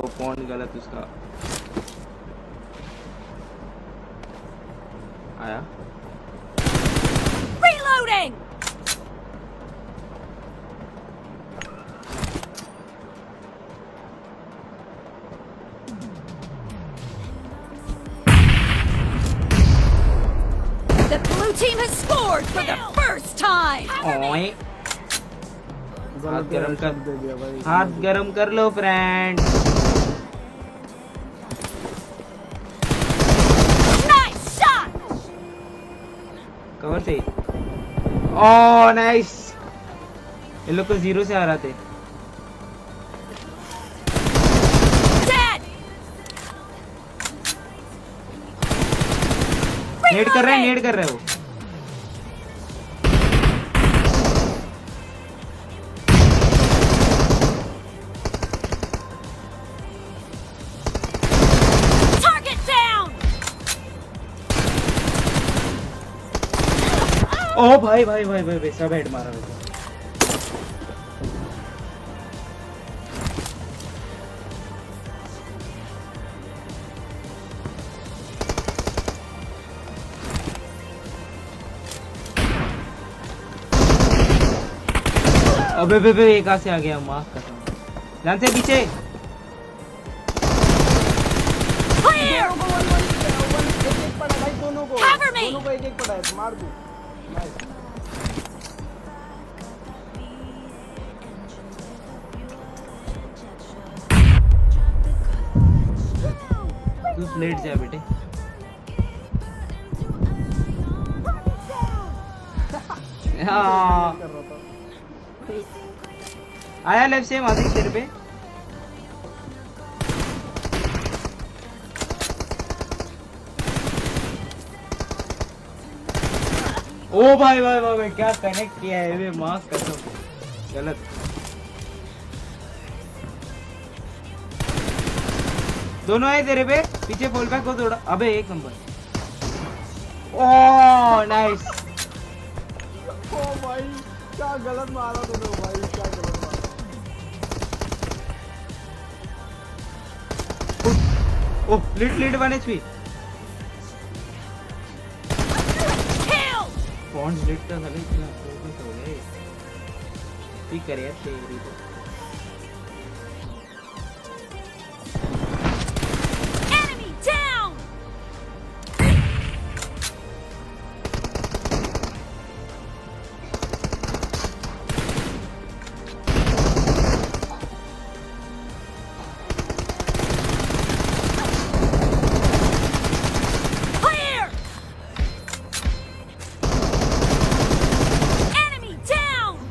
वो कौन गलत उसका आया Reloading! The blue team has scored for the first time! ओए हाथ गरम कर दे दिया भाई हाथ गरम कर लो फ्रेंड से ओ नाइस ये लोग को ज़ीरो से आ रहा थे! नेड कर रहे हैं नेट नेड कर रहे हो। Target ओ भाई भाई भाई भाई भाई सब हेड मारा मेरे अबे बे बे कहाँ से आ गया? माफ़ कसम ध्यान से पीछे। एक एक! दोनों को। एक एक पड़ा है मार दूँ। तू प्लेट जा बेटे। हाँ। आया लेफ़्ट से मासिक तेरे पे। ओ भाई भाई भाई भाई, क्या कनेक्ट किया है? वे मास कसम गलत। दोनों आए तेरे पे पीछे फॉल बैक को थोड़ा अबे एक नंबर। ओ नाइस ओ भाई क्या गलत मारा तूने भाई क्या गलत मारा। ओ lit lit one HP Kill! कौन लिट का साले इतना फोकस हो गए। ठीक कर यार तेरी तो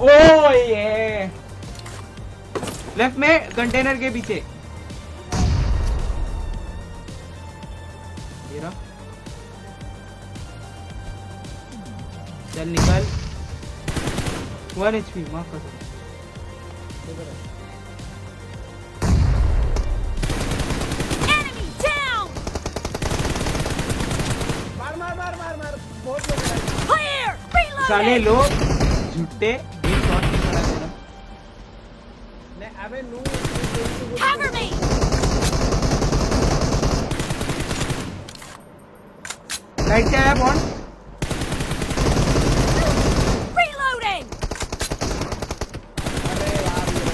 ओ ये। लेफ़्ट में कंटेनर के पीछे। चल निकल। वन एच पी माफ़ कर इधर लोग Enemy Cover me! राइट से आया बॉन्ड Reloading! अरे यार ये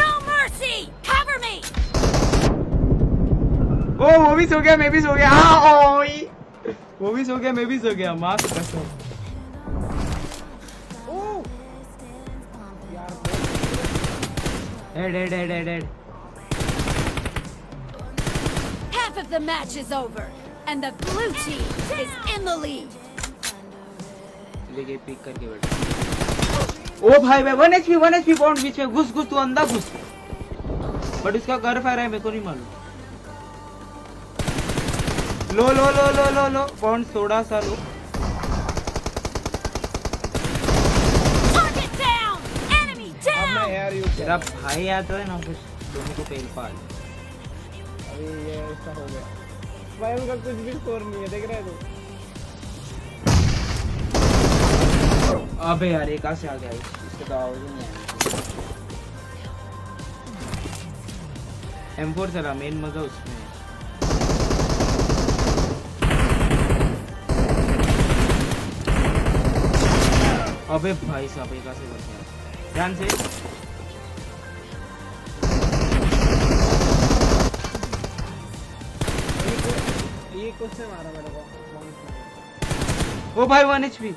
No mercy! Cover me! ओ वो भी सो गया मैं भी सो गया हाँ ओई वो भी सो गया मैं भी सो गया माफ़ कसम head head head head head Half of the match is over, and the blue team is in the lead. लेके पिक करके बैठा। ओ भाई भाई वन एचपी वन एचपी बॉन्ड बीच में घुस घुस तू अंदर घुस। बट इसका घर फायर है मेरे को नहीं मालूम। लो लो लो लो लो लो बॉन्ड थोड़ा सा लो। तेरा भाई आता है ना कुछ दोनों को पेल पाल अभी ये इसका हो गया। भाई उनका कुछ भी स्कोर नहीं है देख रहे हो तू। अबे यार ये कहाँ से आ गया? इसका तो आवाज़ नहीं आया M4 चला मेन मज़ा उसमें अबे भाई साहब ये कहाँ से बच गया? ध्यान से। को- ये मारा मेरे को। कौन भाई वन एचपी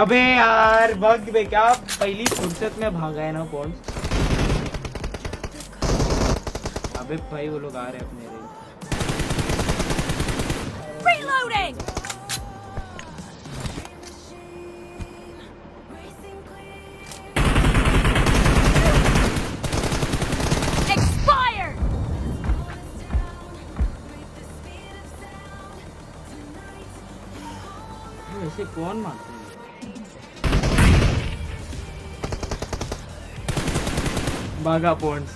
अबे यार बग बे क्या? पहली फुर्सत में भागा है ना बॉन्ड अबे भाई वो लोग आ रहे हैं अपने रे कौन मारते हैं बागा पॉन्ड्स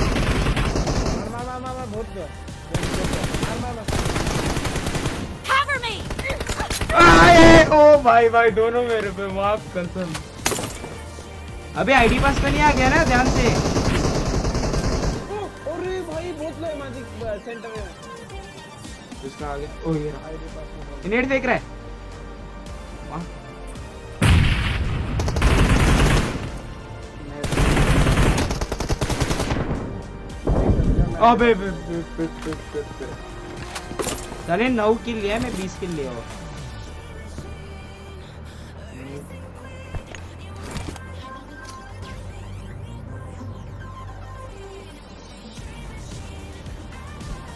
मार मार मार मार मार बहुत दो मार मार मार Cover me! आए ओ भाई भाई दोनों मेरे पे माफ़ कसम अबे आईडी पास पे नहीं आ गया ना ध्यान से। अरे भाई बहुत लो मैजिक सेंटर में। उसका आ गया ओ ये। रहा आईडी पास नेट देख रहा है। वाह। अबे बे- बे- बे- बे- बे- बे। साले नौ किल लिया मैं बीस किल लिया हूँ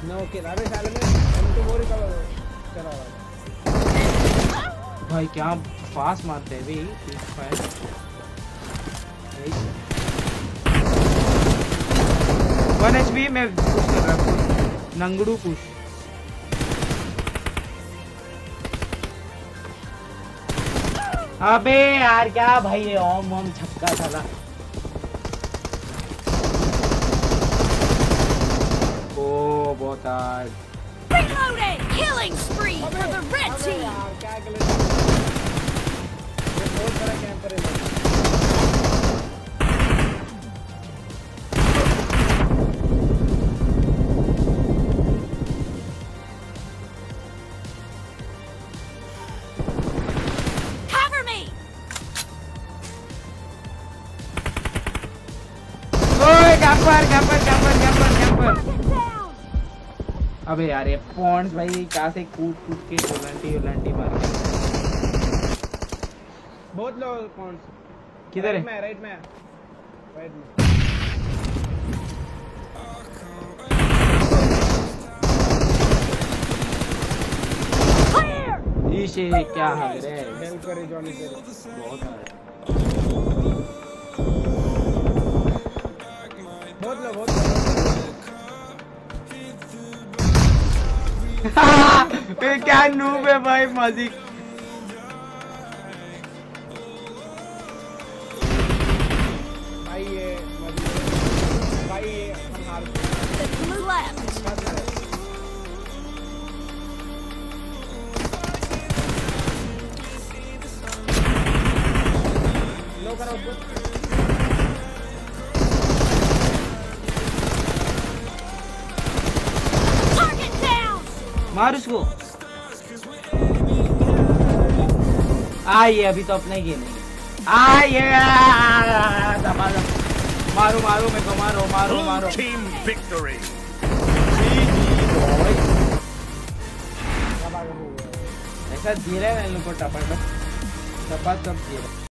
तो भाई, क्या फास्ट मारते हैं फायर वन एच बी मैं पुश कर रहा हूँ। नंगड़ू पुश अबे यार, क्या भाई ओम ओम छक्का साला? died. Reloading! Killing spree for the red team! Cover me! Oh, camper, camper, camper, camper, camper. अबे यार ये पॉन्ड्स भाई क्या से कूद कूद के उलंटी उलंटी मार बहुत लो कौन किधर है? में राइट में। राइट में। ईशे क्या हाल रे हेल्प करे जॉनी करे बहुत हार्ड बहुत लो बहुत लो क्या नूब है भाई मजी भाई ये भाई ये मार उसको। आइए अभी तो अपना ही गेम है आइए मारो मारो मेरे को मारो मारो मारो। हो गया ऐसा धीरे है इन लोग को टपाटप। तपा तब गिरा